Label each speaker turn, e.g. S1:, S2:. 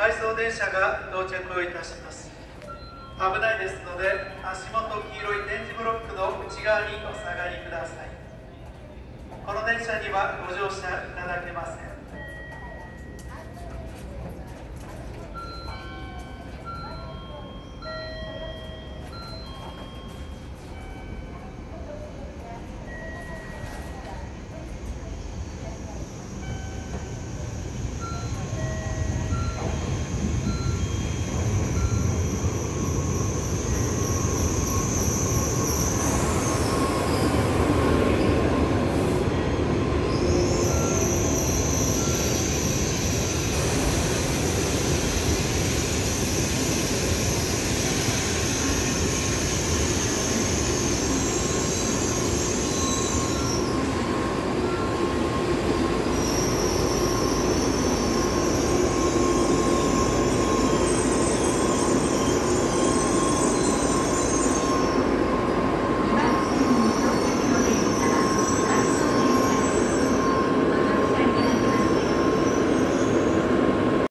S1: 回送電車が到着をいたします。危ないですので足元黄色い点字ブロックの内側にお下がりください。この電車にはご乗車いただけません。